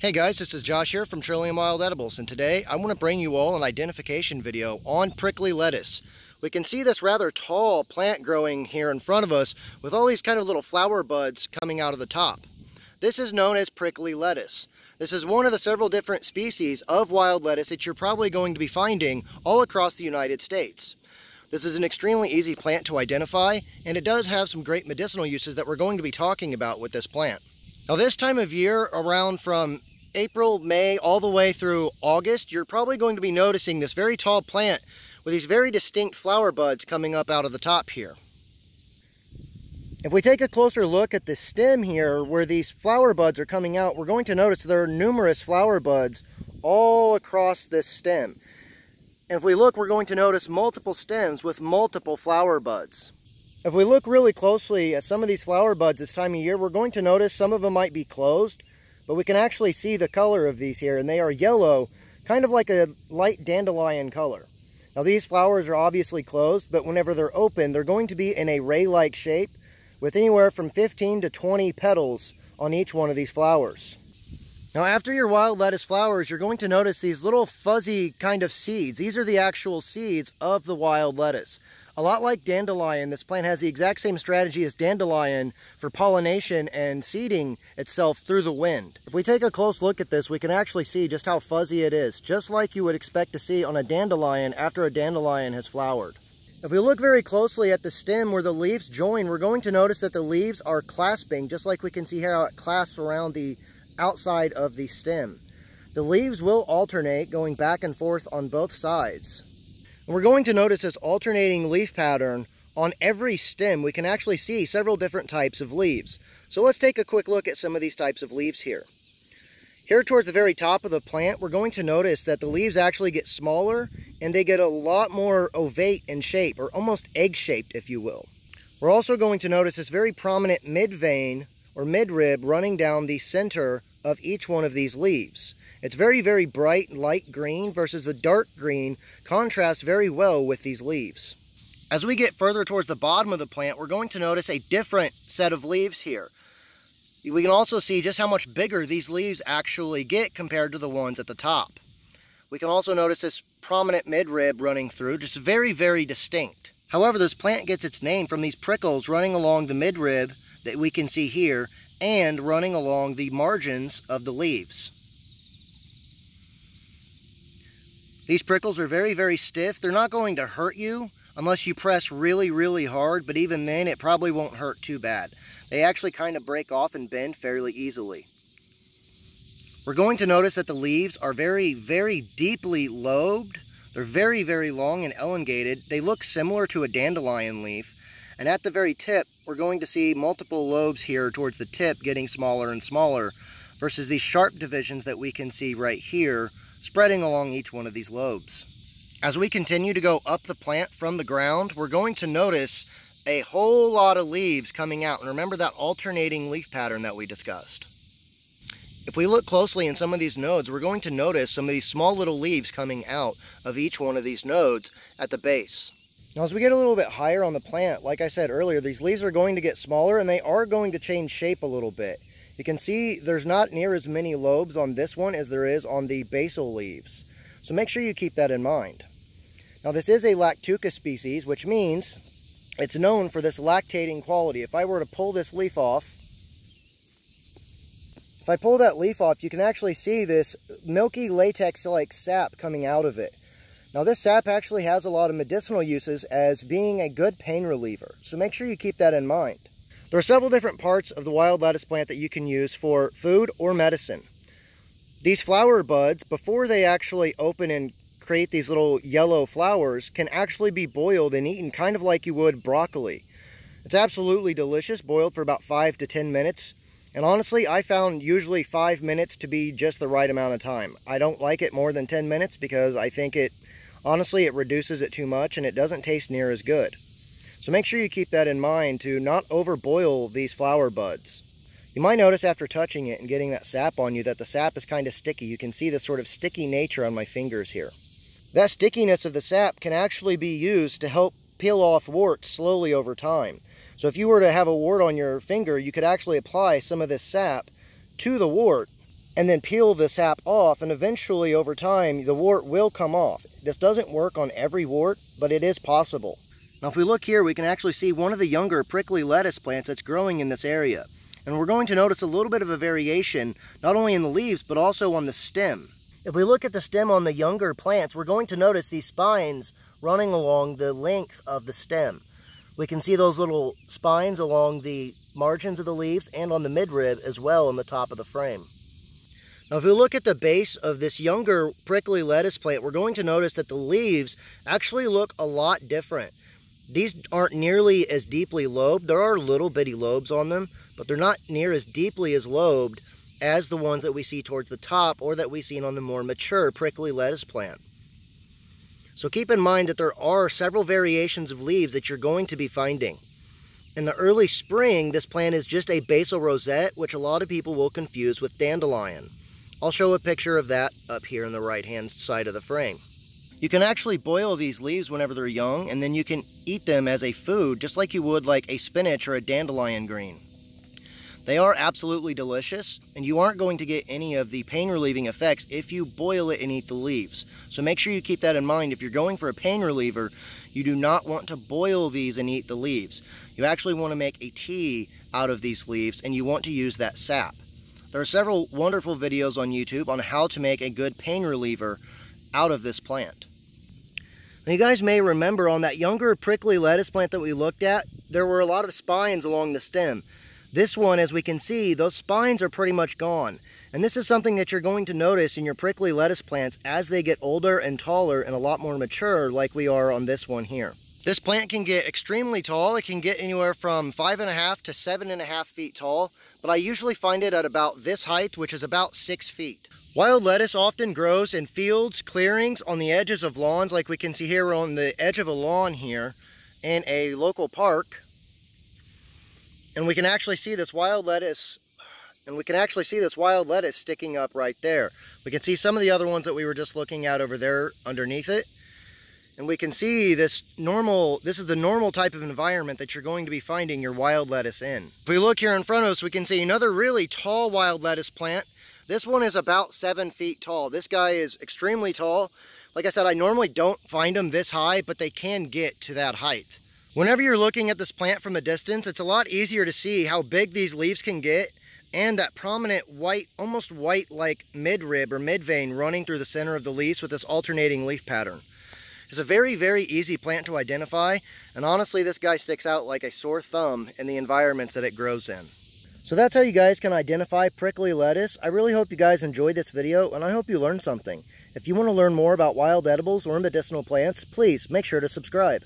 Hey guys, this is Josh here from Trillium Wild Edibles, and today I want to bring you all an identification video on prickly lettuce. We can see this rather tall plant growing here in front of us with all these kind of little flower buds coming out of the top. This is known as prickly lettuce. This is one of the several different species of wild lettuce that you're probably going to be finding all across the United States. This is an extremely easy plant to identify, and it does have some great medicinal uses that we're going to be talking about with this plant. Now this time of year, around from April, May, all the way through August, you're probably going to be noticing this very tall plant with these very distinct flower buds coming up out of the top here. If we take a closer look at the stem here where these flower buds are coming out, we're going to notice there are numerous flower buds all across this stem. And if we look, we're going to notice multiple stems with multiple flower buds. If we look really closely at some of these flower buds this time of year, we're going to notice some of them might be closed, but we can actually see the color of these here, and they are yellow, kind of like a light dandelion color. Now these flowers are obviously closed, but whenever they're open, they're going to be in a ray-like shape with anywhere from 15 to 20 petals on each one of these flowers. Now after your wild lettuce flowers, you're going to notice these little fuzzy kind of seeds. These are the actual seeds of the wild lettuce. A lot like dandelion, this plant has the exact same strategy as dandelion for pollination and seeding itself through the wind. If we take a close look at this, we can actually see just how fuzzy it is, just like you would expect to see on a dandelion after a dandelion has flowered. If we look very closely at the stem where the leaves join, we're going to notice that the leaves are clasping, just like we can see how it clasps around the outside of the stem. The leaves will alternate going back and forth on both sides. We're going to notice this alternating leaf pattern on every stem. We can actually see several different types of leaves. So let's take a quick look at some of these types of leaves here. Here towards the very top of the plant, we're going to notice that the leaves actually get smaller and they get a lot more ovate in shape, or almost egg-shaped, if you will. We're also going to notice this very prominent mid-vein or mid-rib running down the center of each one of these leaves. It's very, very bright light green versus the dark green contrasts very well with these leaves. As we get further towards the bottom of the plant, we're going to notice a different set of leaves here. We can also see just how much bigger these leaves actually get compared to the ones at the top. We can also notice this prominent midrib running through, just very, very distinct. However, this plant gets its name from these prickles running along the midrib that we can see here and running along the margins of the leaves. These prickles are very, very stiff. They're not going to hurt you unless you press really, really hard, but even then it probably won't hurt too bad. They actually kind of break off and bend fairly easily. We're going to notice that the leaves are very, very deeply lobed. They're very, very long and elongated. They look similar to a dandelion leaf. And at the very tip, we're going to see multiple lobes here towards the tip getting smaller and smaller versus these sharp divisions that we can see right here spreading along each one of these lobes. As we continue to go up the plant from the ground, we're going to notice a whole lot of leaves coming out. And remember that alternating leaf pattern that we discussed. If we look closely in some of these nodes, we're going to notice some of these small little leaves coming out of each one of these nodes at the base. Now as we get a little bit higher on the plant, like I said earlier, these leaves are going to get smaller and they are going to change shape a little bit. You can see there's not near as many lobes on this one as there is on the basal leaves. So make sure you keep that in mind. Now this is a lactuca species, which means it's known for this lactating quality. If I were to pull this leaf off, if I pull that leaf off, you can actually see this milky latex-like sap coming out of it. Now this sap actually has a lot of medicinal uses as being a good pain reliever. So make sure you keep that in mind. There are several different parts of the wild lettuce plant that you can use for food or medicine. These flower buds, before they actually open and create these little yellow flowers, can actually be boiled and eaten kind of like you would broccoli. It's absolutely delicious, boiled for about 5 to 10 minutes. And honestly, I found usually 5 minutes to be just the right amount of time. I don't like it more than 10 minutes because I think it, honestly, it reduces it too much and it doesn't taste near as good. So make sure you keep that in mind to not overboil these flower buds. You might notice after touching it and getting that sap on you that the sap is kind of sticky. You can see the sort of sticky nature on my fingers here. That stickiness of the sap can actually be used to help peel off warts slowly over time. So if you were to have a wart on your finger, you could actually apply some of this sap to the wart and then peel the sap off and eventually over time the wart will come off. This doesn't work on every wart, but it is possible. Now if we look here, we can actually see one of the younger prickly lettuce plants that's growing in this area. And we're going to notice a little bit of a variation, not only in the leaves, but also on the stem. If we look at the stem on the younger plants, we're going to notice these spines running along the length of the stem. We can see those little spines along the margins of the leaves and on the midrib as well on the top of the frame. Now if we look at the base of this younger prickly lettuce plant, we're going to notice that the leaves actually look a lot different. These aren't nearly as deeply lobed. There are little bitty lobes on them, but they're not near as deeply as lobed as the ones that we see towards the top or that we see on the more mature prickly lettuce plant. So keep in mind that there are several variations of leaves that you're going to be finding. In the early spring, this plant is just a basal rosette, which a lot of people will confuse with dandelion. I'll show a picture of that up here on the right hand side of the frame. You can actually boil these leaves whenever they're young and then you can eat them as a food just like you would like a spinach or a dandelion green. They are absolutely delicious and you aren't going to get any of the pain relieving effects if you boil it and eat the leaves. So make sure you keep that in mind. If you're going for a pain reliever, you do not want to boil these and eat the leaves. You actually want to make a tea out of these leaves and you want to use that sap. There are several wonderful videos on YouTube on how to make a good pain reliever out of this plant. Now you guys may remember on that younger prickly lettuce plant that we looked at, there were a lot of spines along the stem. This one, as we can see, those spines are pretty much gone. And this is something that you're going to notice in your prickly lettuce plants as they get older and taller and a lot more mature like we are on this one here. This plant can get extremely tall. It can get anywhere from five and a half to seven and a half feet tall, but I usually find it at about this height, which is about six feet. Wild lettuce often grows in fields, clearings, on the edges of lawns, like we can see here on the edge of a lawn here in a local park. And we can actually see this wild lettuce and we can actually see this wild lettuce sticking up right there. We can see some of the other ones that we were just looking at over there underneath it. And we can see this normal, this is the normal type of environment that you're going to be finding your wild lettuce in. If we look here in front of us, we can see another really tall wild lettuce plant. This one is about seven feet tall. This guy is extremely tall. Like I said, I normally don't find them this high, but they can get to that height. Whenever you're looking at this plant from a distance, it's a lot easier to see how big these leaves can get and that prominent white, almost white-like midrib or midvein running through the center of the leaves with this alternating leaf pattern. It's a very, very easy plant to identify, and honestly, this guy sticks out like a sore thumb in the environments that it grows in. So that's how you guys can identify prickly lettuce. I really hope you guys enjoyed this video, and I hope you learned something. If you want to learn more about wild edibles or medicinal plants, please make sure to subscribe.